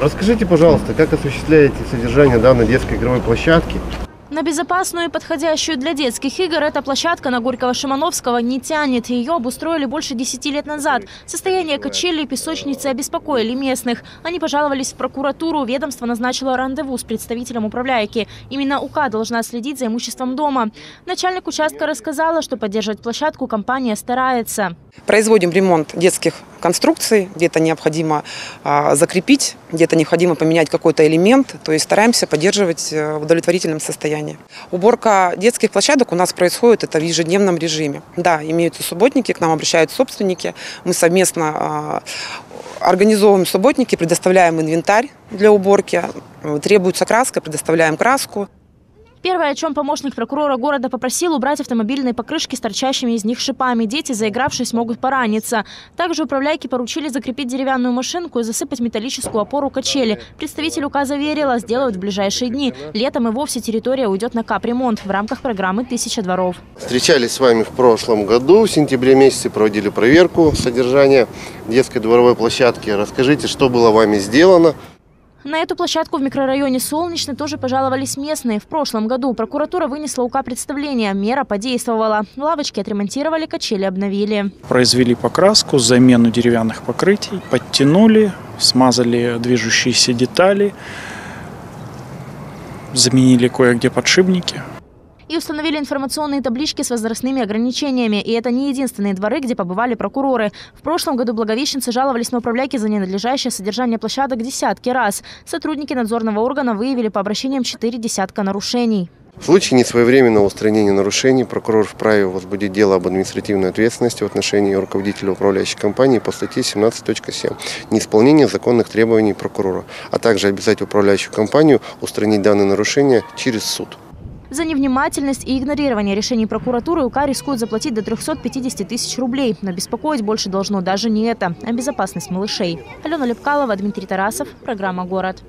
Расскажите, пожалуйста, как осуществляете содержание данной детской игровой площадки? На безопасную и подходящую для детских игр эта площадка на Горького-Шимановского не тянет. Ее обустроили больше 10 лет назад. Состояние качели и песочницы обеспокоили местных. Они пожаловались в прокуратуру. Ведомство назначило рандеву с представителем управляйки. Именно УК должна следить за имуществом дома. Начальник участка рассказала, что поддерживать площадку компания старается. Производим ремонт детских конструкций, где-то необходимо а, закрепить, где-то необходимо поменять какой-то элемент, то есть стараемся поддерживать э, в удовлетворительном состоянии. Уборка детских площадок у нас происходит это в ежедневном режиме. Да, имеются субботники, к нам обращаются собственники, мы совместно а, организовываем субботники, предоставляем инвентарь для уборки, требуется краска, предоставляем краску. Первое, о чем помощник прокурора города попросил, убрать автомобильные покрышки с торчащими из них шипами. Дети, заигравшись, могут пораниться. Также управляйки поручили закрепить деревянную машинку и засыпать металлическую опору качели. Представитель УК заверила, сделают в ближайшие дни. Летом и вовсе территория уйдет на капремонт в рамках программы «Тысяча дворов». Встречались с вами в прошлом году, в сентябре месяце проводили проверку содержания детской дворовой площадки. Расскажите, что было вами сделано? На эту площадку в микрорайоне Солнечный тоже пожаловались местные. В прошлом году прокуратура вынесла УК представления. Мера подействовала. Лавочки отремонтировали, качели обновили. Произвели покраску, замену деревянных покрытий, подтянули, смазали движущиеся детали, заменили кое-где подшипники и установили информационные таблички с возрастными ограничениями. И это не единственные дворы, где побывали прокуроры. В прошлом году благовещенцы жаловались на управляйки за ненадлежащее содержание площадок десятки раз. Сотрудники надзорного органа выявили по обращениям четыре десятка нарушений. В случае несвоевременного устранения нарушений прокурор вправе возбудить дело об административной ответственности в отношении руководителя управляющей компании по статье 17.7 «Неисполнение законных требований прокурора», а также обязать управляющую компанию устранить данные нарушения через суд. За невнимательность и игнорирование решений прокуратуры УК рискует заплатить до 350 тысяч рублей. Но беспокоить больше должно даже не это, а безопасность малышей. Алена Лепкалова, Дмитрий Тарасов. Программа «Город».